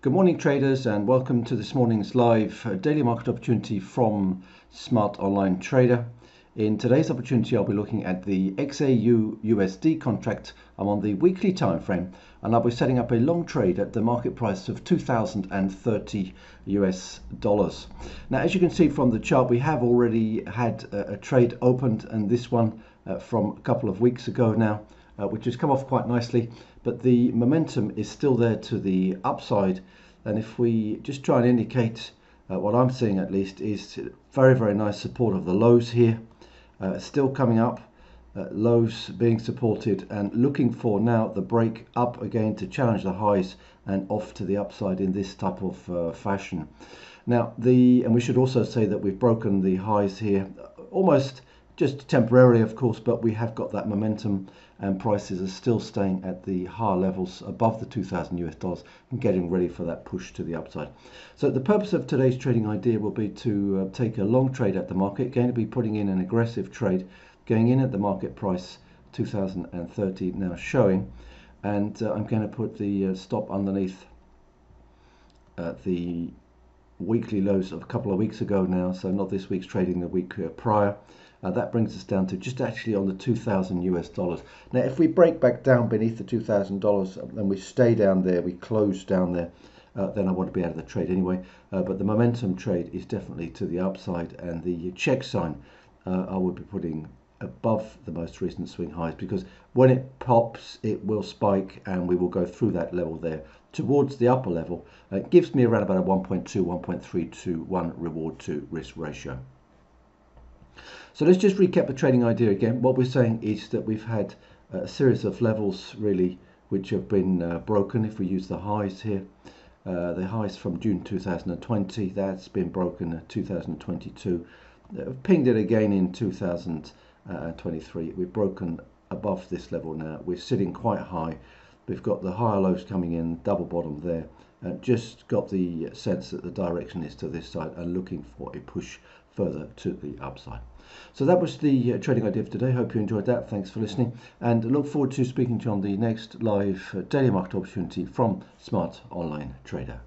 Good morning, traders, and welcome to this morning's live uh, daily market opportunity from Smart Online Trader. In today's opportunity, I'll be looking at the XAU USD contract. I'm on the weekly time frame, and I'll be setting up a long trade at the market price of 2,030 US dollars. Now, as you can see from the chart, we have already had a, a trade opened, and this one uh, from a couple of weeks ago now, uh, which has come off quite nicely but the momentum is still there to the upside. And if we just try and indicate uh, what I'm seeing at least is very, very nice support of the lows here, uh, still coming up. Uh, lows being supported and looking for now the break up again to challenge the highs and off to the upside in this type of uh, fashion. Now the and we should also say that we've broken the highs here almost just temporarily, of course, but we have got that momentum and prices are still staying at the higher levels above the 2000 US dollars and getting ready for that push to the upside. So the purpose of today's trading idea will be to uh, take a long trade at the market, going to be putting in an aggressive trade, going in at the market price 2030 now showing, and uh, I'm going to put the uh, stop underneath uh, the weekly lows of a couple of weeks ago now, so not this week's trading, the week uh, prior. Uh, that brings us down to just actually on the 2000 US dollars. Now, if we break back down beneath the 2000 dollars and we stay down there, we close down there, uh, then I want to be out of the trade anyway. Uh, but the momentum trade is definitely to the upside, and the check sign uh, I would be putting above the most recent swing highs because when it pops, it will spike and we will go through that level there towards the upper level. it gives me around about a 1.2, 1.3 to 1 reward to risk ratio. So let's just recap the trading idea again. What we're saying is that we've had a series of levels really which have been uh, broken if we use the highs here. Uh, the highs from June 2020, that's been broken in 2022. Uh, pinged it again in 2023. We've broken above this level now. We're sitting quite high. We've got the higher lows coming in, double bottom there. Uh, just got the sense that the direction is to this side and looking for a push further to the upside. So that was the uh, trading idea for today. Hope you enjoyed that. Thanks for listening and look forward to speaking to you on the next live uh, daily market opportunity from Smart Online Trader.